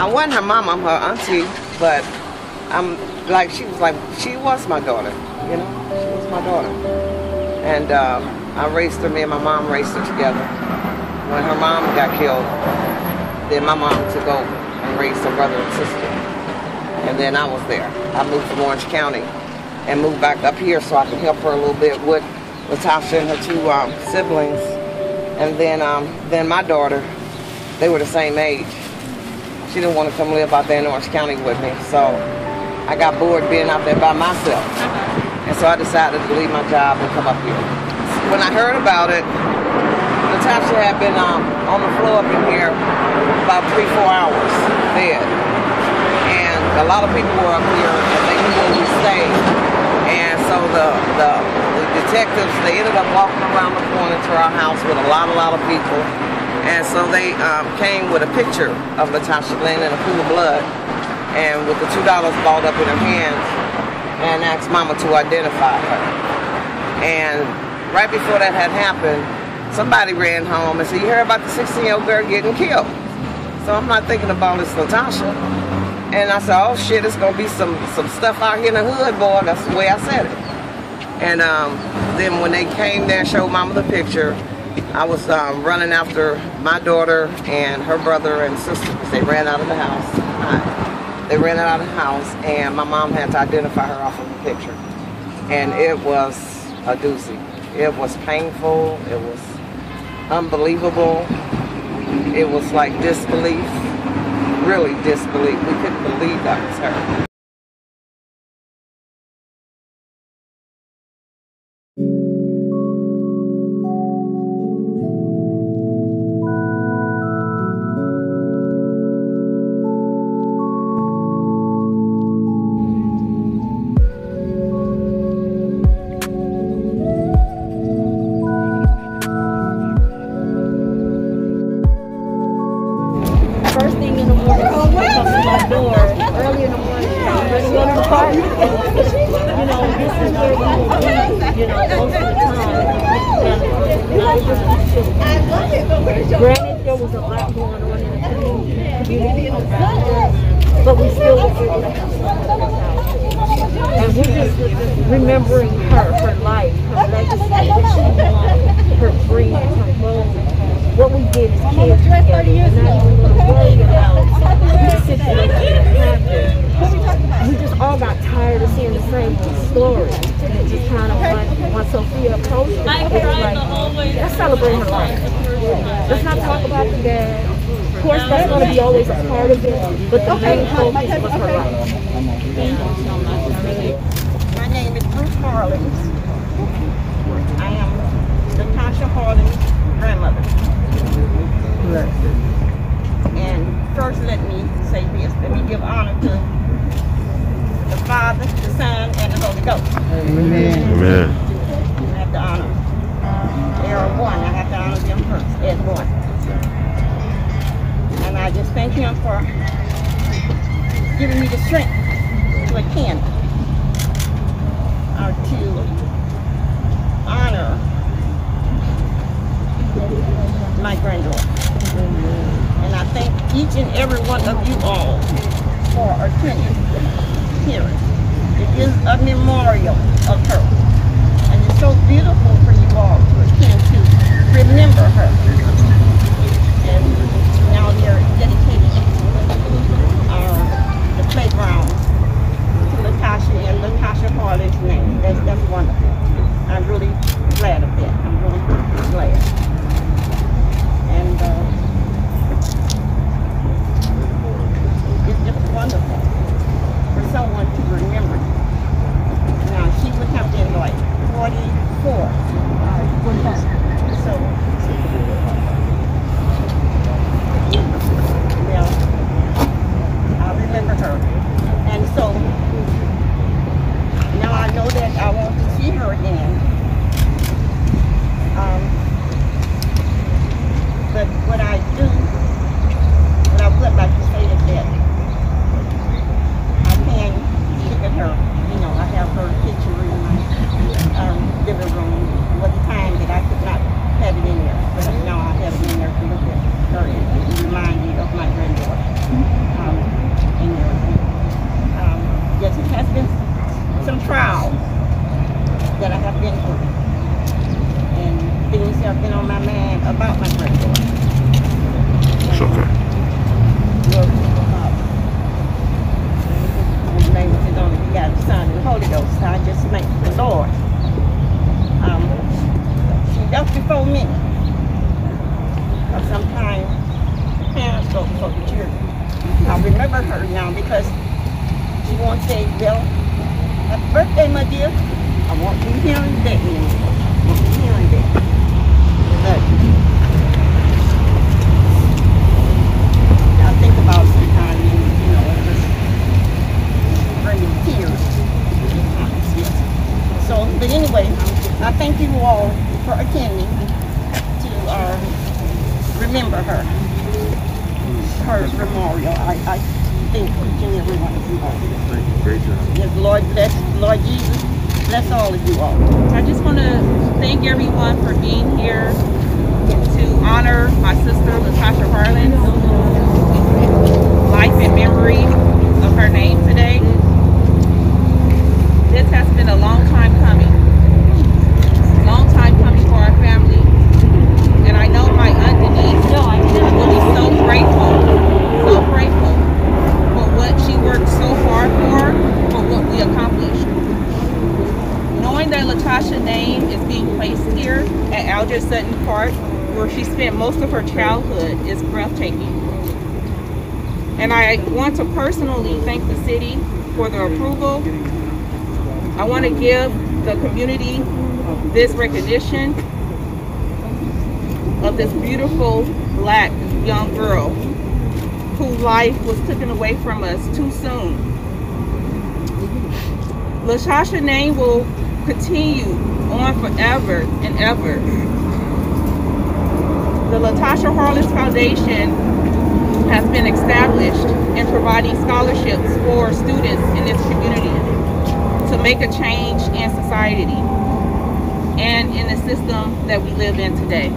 I wasn't her mom, I'm her auntie, but I'm like she was like she was my daughter, you know, she was my daughter, and um, I raised her. Me and my mom raised her together. When her mom got killed, then my mom took over and raised her brother and sister, and then I was there. I moved from Orange County and moved back up here so I could help her a little bit with Latasha and her two um, siblings, and then um, then my daughter, they were the same age she didn't want to come live out there in Orange County with me. So I got bored being out there by myself. And so I decided to leave my job and come up here. When I heard about it, Latasha had been um, on the floor up in here about three, four hours dead. And a lot of people were up here and they knew where we stayed. And so the, the, the detectives, they ended up walking around the corner to our house with a lot, a lot of people. And so they um, came with a picture of Latasha laying in a pool of blood and with the $2 balled up in her hands and asked Mama to identify her. And right before that had happened, somebody ran home and said, you heard about the 16-year-old girl getting killed? So I'm not thinking about this Latasha. And I said, oh shit, it's gonna be some, some stuff out here in the hood, boy. That's the way I said it. And um, then when they came there and showed Mama the picture, I was um, running after my daughter and her brother and sister because they ran out of the house. Hi. They ran out of the house and my mom had to identify her off of the picture. And it was a doozy. It was painful. It was unbelievable. It was like disbelief. Really disbelief. We couldn't believe that was her. You know, it just Granted, there was a lot going on in the community, but we still were And we're just remembering her, her life, her legacy, her dreams, her goals what we did as kids together. We're not even worry about situation that happened. We just all got tired of seeing the same story. And it just kind of like, when Sophia approached it, it was like, let's celebrate her life. Let's not talk about the dad. Of course, that's going to be always a part of it, but the main focus was her life. Thank you so much. My name is Ruth Harlins. I am Latasha Harlins' grandmother. And first let me say this. Let me give honor to the Father, the Son, and the Holy Ghost. Amen. Amen. I have to honor. them. They are one. I have to honor them first as one. And I just thank him for giving me the strength to attend or to honor my granddaughter. And I thank each and every one of you all for attending It is a memorial of her. And it's so beautiful for you all to attend to remember her. And now they're dedicating uh, the playground to Latasha and Latasha Harlins' name. That's, that's wonderful. I'm really glad of that. I'm really glad. And uh, it's just It's okay. Glory to the Father. In the name of His only begotten Son, and the Holy Ghost, I just thank the Lord. Um, she left before me. But sometimes the parents go before the children. I remember her now because she won't say, well, happy birthday, my dear. I want you hearing that. I want you hearing that. But I think about sometimes, you know, it just bringing tears. So, but anyway, I thank you all for attending to uh, remember her, her memorial. I, I think each and every one of you all. Great job. Yes, Lord bless, Lord Jesus, bless all of you all. I just want to thank everyone for being here to honor my sister Latasha Harlins' life and memory of her name today. This has been a long time coming. Long time coming for our family. And I know my aunt Denise will be so grateful, so grateful for what she worked so hard for, for what we accomplished. Knowing that Latasha's name is being placed here at Algin Sutton Park, where she spent most of her childhood, is breathtaking. And I want to personally thank the city for the approval. I want to give the community this recognition of this beautiful black young girl whose life was taken away from us too soon. Latasha's name will continue on forever and ever. The Latasha Harlins Foundation has been established in providing scholarships for students in this community to make a change in society and in the system that we live in today.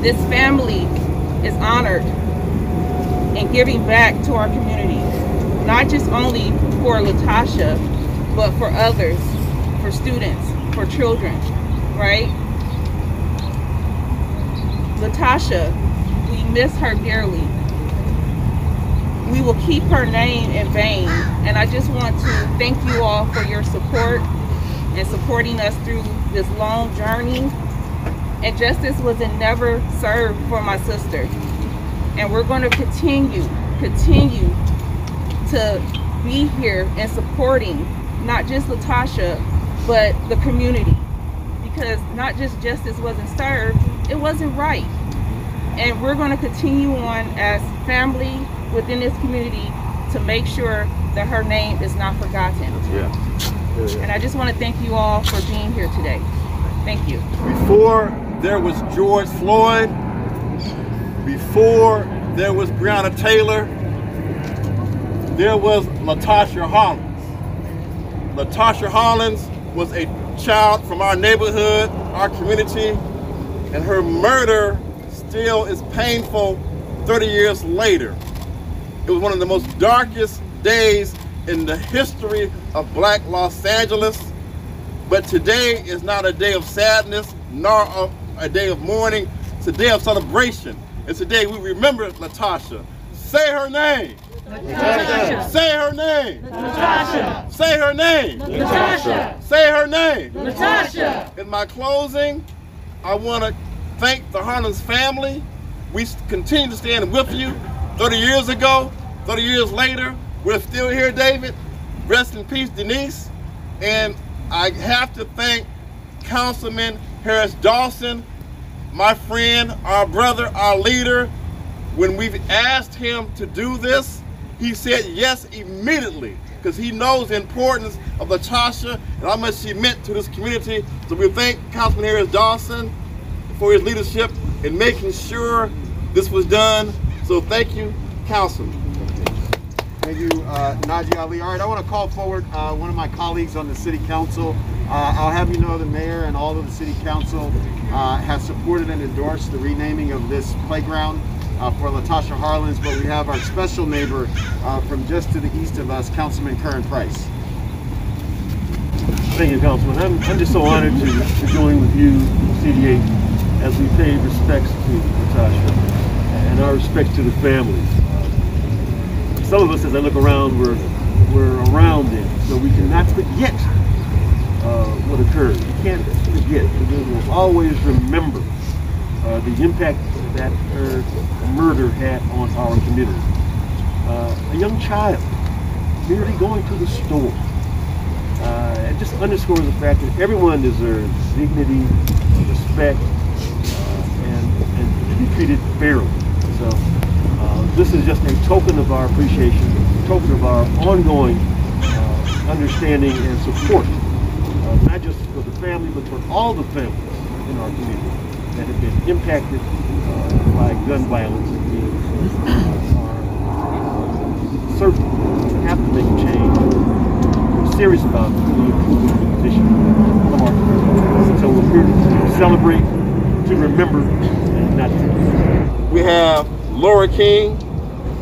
This family is honored in giving back to our community, not just only for Latasha, but for others, for students, for children, right? Latasha, we miss her dearly. We will keep her name in vain. And I just want to thank you all for your support and supporting us through this long journey. And justice was never served for my sister. And we're going to continue, continue to be here and supporting not just Latasha, but the community. Because not just justice wasn't served, it wasn't right. And we're going to continue on as family within this community to make sure that her name is not forgotten. Yeah. And I just want to thank you all for being here today. Thank you. Before there was George Floyd, before there was Breonna Taylor, there was Latasha Harlins. Latasha Harlins was a child from our neighborhood, our community, and her murder still is painful 30 years later. It was one of the most darkest days in the history of black Los Angeles. But today is not a day of sadness, nor a, a day of mourning. It's a day of celebration. It's a day we remember Latasha. Say her name. Natasha. Say her name. Natasha. Say her name. Natasha. Say her name. Natasha. In my closing, I want to thank the Harlins family. We continue to stand with you. 30 years ago, 30 years later, we're still here, David. Rest in peace, Denise. And I have to thank Councilman Harris Dawson, my friend, our brother, our leader. When we've asked him to do this, he said yes immediately because he knows the importance of the Latasha and how much she meant to this community. So we thank Councilman Harris Dawson for his leadership in making sure this was done. So thank you, Councilman. Thank you, uh, Najee Ali. All right, I want to call forward uh, one of my colleagues on the City Council. Uh, I'll have you know the mayor and all of the City Council uh, have supported and endorsed the renaming of this playground uh, for Latasha Harlins, but we have our special neighbor uh, from just to the east of us, Councilman Curren Price. Thank you, Councilman. I'm, I'm just so honored to, to join with you, CD8, as we pay respects to Natasha. And our respects to the families. Some of us, as I look around, we're, we're around them, so we cannot forget uh, what occurred. We can't forget. We will always remember uh, the impact that her murder had on our community. Uh, a young child merely going to the store. Uh, it just underscores the fact that everyone deserves dignity, respect, uh, and, and to be treated fairly. So uh, this is just a token of our appreciation, a token of our ongoing uh, understanding and support, uh, not just for the family, but for all the families in our community that have been impacted uh, by gun violence and uh, are certainly have to make a change. We're serious about the improving the condition of our community. So we're here to celebrate, to remember, and not to forget. We have Laura King.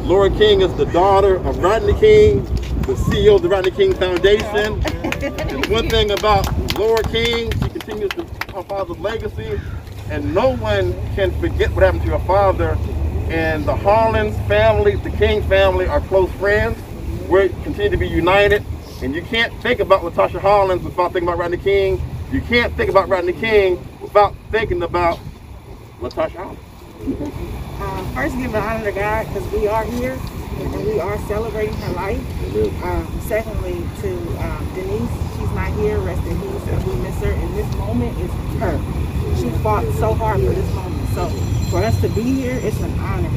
Laura King is the daughter of Rodney King, the CEO of the Rodney King Foundation. and one thing about Laura King, she continues to, her father's legacy, and no one can forget what happened to her father. And the Harlins family, the King family, are close friends. We continue to be united. And you can't think about Latasha Harlins without thinking about Rodney King. You can't think about Rodney King without thinking about Latasha. Um, first, give an honor to God because we are here and we are celebrating her life. Um, secondly, to um, Denise, she's not here. Rest in peace. and We miss her, and this moment is her. She fought so hard for this moment. So for us to be here, it's an honor.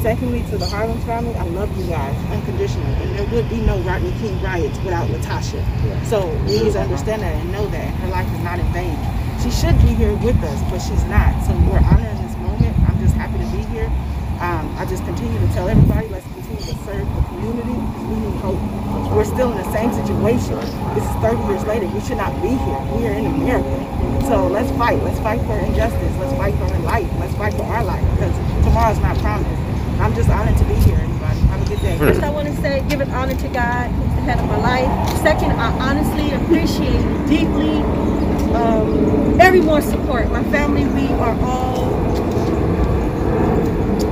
Secondly, to the Harlins family, I love you guys unconditionally, and there would be no Rodney King riots without Latasha. So please understand that and know that her life is not in vain. She should be here with us, but she's not. So we're honoring this moment. I'm just happy to be here. Um, I just continue to tell everybody, let's continue to serve the community. We need hope. We're still in the same situation. This is 30 years later. We should not be here. We are in America. So let's fight. Let's fight for injustice. Let's fight for our life. Let's fight for our life because tomorrow's not promised. I'm just honored to be here, everybody. Have a good day. First, I want to say, give an honor to God, who's the head of my life. Second, I honestly appreciate deeply everyone's support. My family, we are all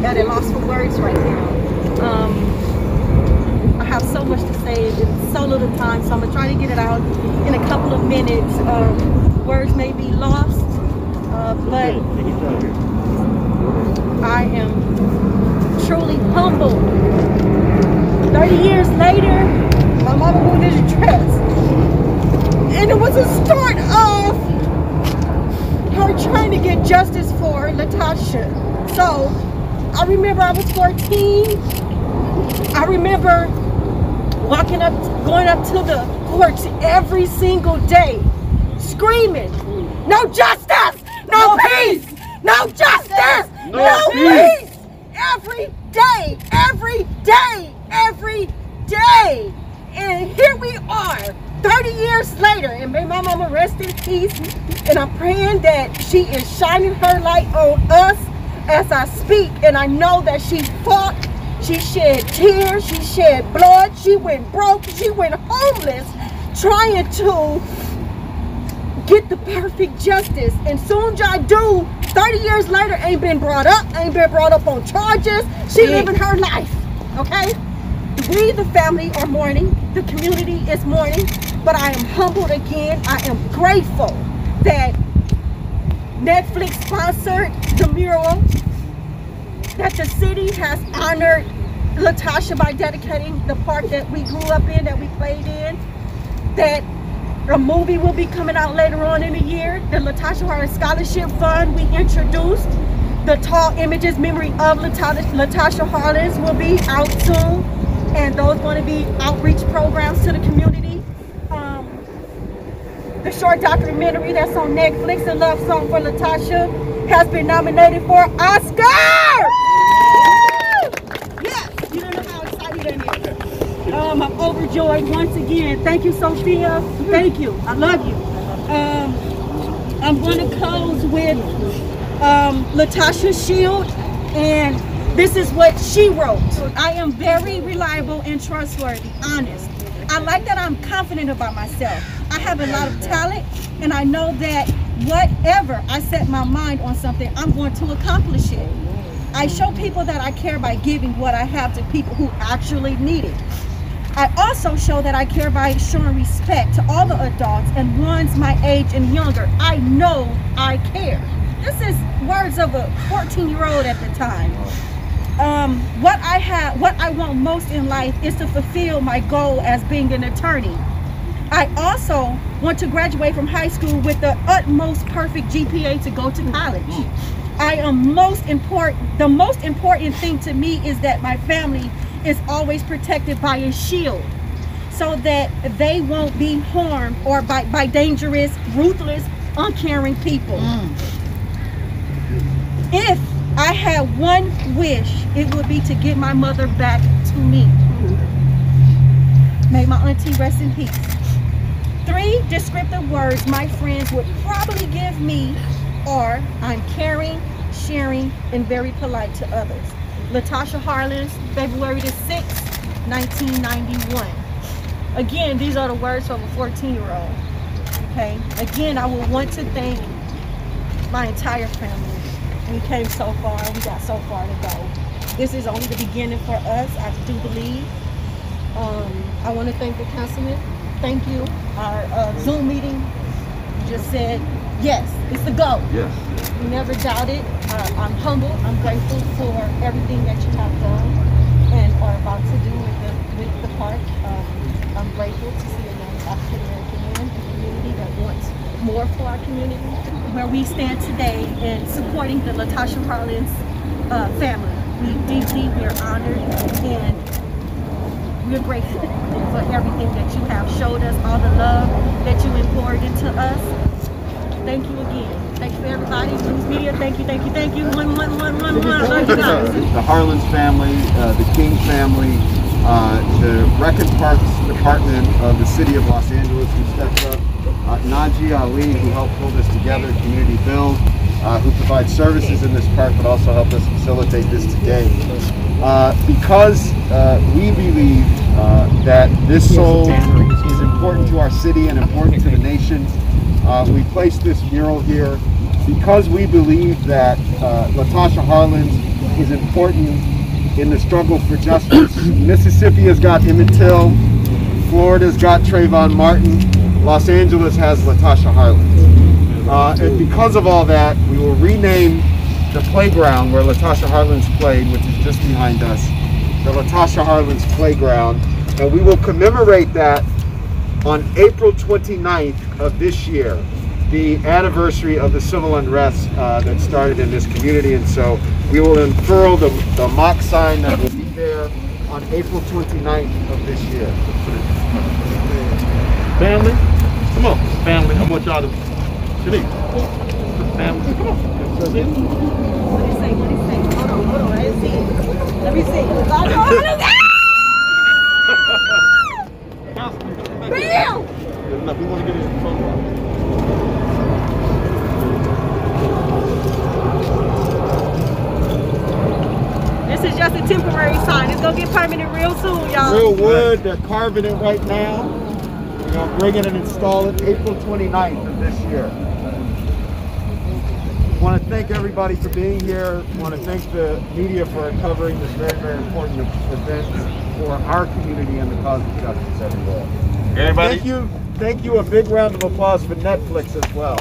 at a loss for words right now. Um, I have so much to say in so little time, so I'm gonna try to get it out in a couple of minutes. Um, words may be lost, uh, but I am truly humbled. 30 years later, my mama wore this dress. And it was a start of her trying to get justice for Latasha. So I remember I was 14. I remember walking up, going up to the courts every single day, screaming, no justice, no, peace, no justice, no, peace. Every day, every day, every day. And here we are, 30 years later, and may my mama rest in peace. And I'm praying that she is shining her light on us as I speak. And I know that she fought, she shed tears, she shed blood, she went broke, she went homeless, trying to get the perfect justice. And soon do, 30 years later, ain't been brought up, ain't been brought up on charges. She living her life, okay? We, the family, are mourning. The community is mourning. But I am humbled again. I am grateful that Netflix sponsored the mural, that the city has honored Latasha by dedicating the park that we grew up in, that we played in, that a movie will be coming out later on in the year. The Latasha Harlins Scholarship Fund we introduced. The Tall Images Memory of Latasha, Latasha Harlins will be out soon. And those going to be outreach programs to the community. The short documentary that's on Netflix, A Love Song for Latasha, has been nominated for Oscar! Yes, you don't know how excited I am. Um, I'm overjoyed once again. Thank you, Sophia. Thank you. I love you. Um, I'm going to close with um, Latasha Shield, and this is what she wrote. I am very reliable and trustworthy, honest. I like that I'm confident about myself. I have a lot of talent, and I know that whatever I set my mind on something, I'm going to accomplish it. I show people that I care by giving what I have to people who actually need it. I also show that I care by showing respect to all the adults and ones my age and younger. I know I care. This is words of a 14 year old at the time. Um, what I have, what I want most in life is to fulfill my goal as being an attorney. I also want to graduate from high school with the utmost perfect GPA to go to college. Mm. I am most important, the most important thing to me is that my family is always protected by a shield so that they won't be harmed or by, by dangerous, ruthless, uncaring people. Mm. If I had one wish, it would be to get my mother back to me. May my auntie rest in peace. Three descriptive words my friends would probably give me are I'm caring, sharing, and very polite to others. Latasha Harlins, February the 6th, 1991. Again, these are the words from a 14 year old. Okay. Again, I would want to thank my entire family. We came so far, we got so far to go. This is only the beginning for us, I do believe. Um, I want to thank the councilman. Thank you. Our uh, Zoom meeting just said, yes, it's a go. Yes. We never doubted. Uh, I'm humble. I'm grateful for everything that you have done and are about to do with the, with the park. Um, I'm grateful to see a young African American man in the community that wants more for our community. Where we stand today in supporting the Latasha Harlins uh, family. We deeply, we are honored and we're grateful for everything that you have showed us, all the love that you poured into us. Thank you again. Thank you for everybody. News media, thank you, thank you, thank you. One, one, one, one, one. Love you guys. the Harlins family, uh, the King family, uh, the Rec and Parks Department of the City of Los Angeles who stepped up, uh, Najee Ali who helped pull this together, Community Build, uh, who provides services in this park but also helped us facilitate this today. Uh, because uh, we believe uh, that this soul is important to our city and important to the nation, uh, we placed this mural here because we believe that uh, Latasha Harlins is important in the struggle for justice. Mississippi has got Emmett Till, Florida's got Trayvon Martin, Los Angeles has Latasha Harlins. Uh, and because of all that, we will rename the playground where Latasha Harlins played, which is just behind us, the Latasha Harlins Playground. And we will commemorate that on April 29th of this year, the anniversary of the civil unrest uh, that started in this community. And so we will unfurl the, the mock sign that will be there on April 29th of this year. Family, come on, family. I want y'all to. I didn't see. Let me see. We want to get his phone. This is just a temporary sign. It's gonna get permanent real soon, y'all. Real wood, they're carving it right now. We're gonna bring it and install it April 29th of this year. Want to thank everybody for being here. Want to thank the media for covering this very, very important event for our community and the cause of justice everywhere. Everybody, Thank you. Thank you. A big round of applause for Netflix as well.